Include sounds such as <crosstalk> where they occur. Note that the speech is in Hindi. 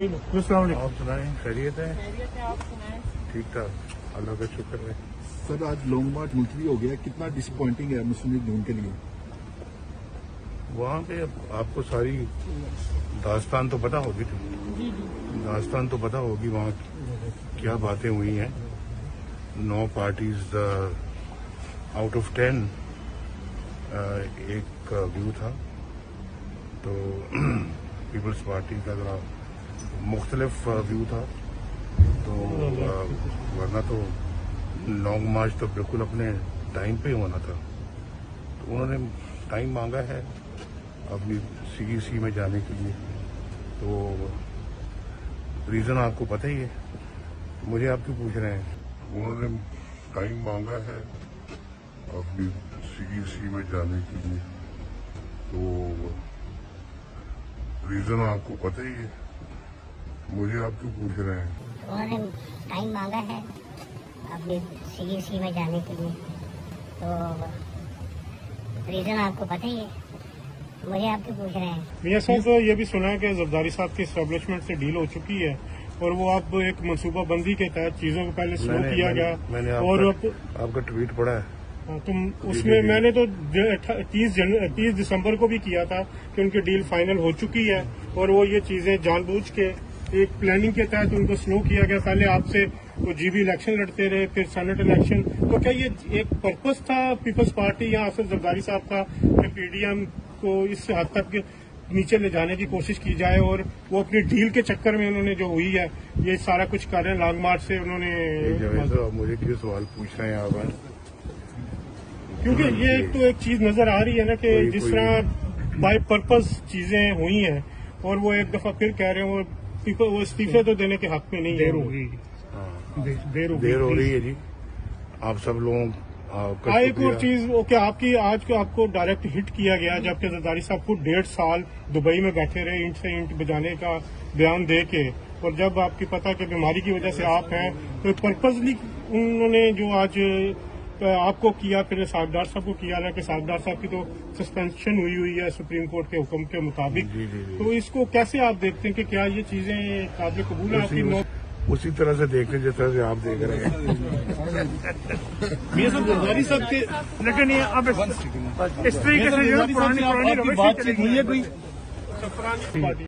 आप सुनाएँ खैरियत है? खैरियत आप सुनाएँ। ठीक ठाक अल्लाह का शुक्र है। सर आज लॉन्ग मार्च मुलतवी हो गया कितना डिसअपॉइंटिंग है मुस्लिम लीग नून के लिए? वहाँ पे आपको सारी दास्तान तो पता होगी जी जी। दास्तान तो पता होगी वहाँ क्या बातें हुई हैं। नौ पार्टीज़ आउट ऑफ़ टेन एक व्यू था। तो <clears throat> पीपल्स पार्टी का जरा मुख्तलिफ़ व्यू था। तो वरना तो लॉन्ग मार्च तो बिल्कुल अपने टाइम पे होना था। तो उन्होंने टाइम मांगा है अपनी सीईसी में जाने के लिए। तो रीजन आपको पता ही है। मुझे आप क्यों पूछ रहे हैं? उन्होंने टाइम मांगा है अपनी सीईसी में जाने के लिए। तो रीजन आपको पता ही है। मुझे आप क्यों पूछ रहे हैं। उन्होंने टाइम मांगा है अपनी सीईसी में जाने के लिए। तो रीज़न आपको पता ही है। मुझे आप क्यों पूछ रहे हैं। मियाँ साहब तो ये भी सुना है कि जरदारी साहब की स्टेब्लिशमेंट से डील हो चुकी है और वो अब एक मनसूबा बंदी के तहत चीज़ों को पहले स्लो किया मैंने, गया मैंने और आपका, अब आपका ट्वीट पढ़ा है। हाँ, तुम जी, उसमें मैंने तो तीस जन तीस दिसंबर को भी किया था कि उनकी डील फाइनल हो चुकी है और वो ये चीज़ें जानबूझ के एक प्लानिंग के तहत उनको स्लो किया गया। पहले आपसे वो जीबी इलेक्शन लड़ते रहे फिर सेनेट इलेक्शन तो क्या ये एक पर्पज था पीपल्स पार्टी या आसिफ जरदारी साहब का कि पीडीएम को इस हद तक नीचे ले जाने की कोशिश की जाए और वो अपनी डील के चक्कर में उन्होंने जो हुई है ये सारा कुछ कर रहे हैं। लॉन्ग मार्च से उन्होंने मुझे क्यों सवाल पूछ रहे हैं आप क्योंकि ये एक तो एक चीज़ नज़र आ रही है ना कि जिस तरह बाय पर्पज चीज़ें हुई हैं और वो एक दफ़ा फिर कह रहे हैं वो people- वो इस्तीफे तो देने के हक में नहीं है। वो। हाँ, देर हो देर हो रही है जी। आप सब लोगों हाँ, एक और चीज़ वो क्या आपकी आज को आपको डायरेक्ट हिट किया गया जबकि जरदारी साहब खुद डेढ़ साल दुबई में बैठे रहे इंट से इंट बजाने का बयान दे के। और जब आपकी पता कि बीमारी की वजह से आप हैं तो पर्पजली उन्होंने जो आज आपको किया फिर सागदार साहब को किया ना कि सागदार साहब की तो सस्पेंशन हुई हुई है सुप्रीम कोर्ट के हुक्म के मुताबिक जी, जी, जी। तो इसको कैसे आप देखते हैं कि क्या ये चीज़ें काबिल कबूल है आपकी उसी, उसी तरह से देखने जिस तरह से आप देख रहे हैं मियाँ साहब जरदारी साहब के लेकिन ये अब इस, तरीके से जो है पुरानी पुरानी रवैश ही चलेगी। पार्टी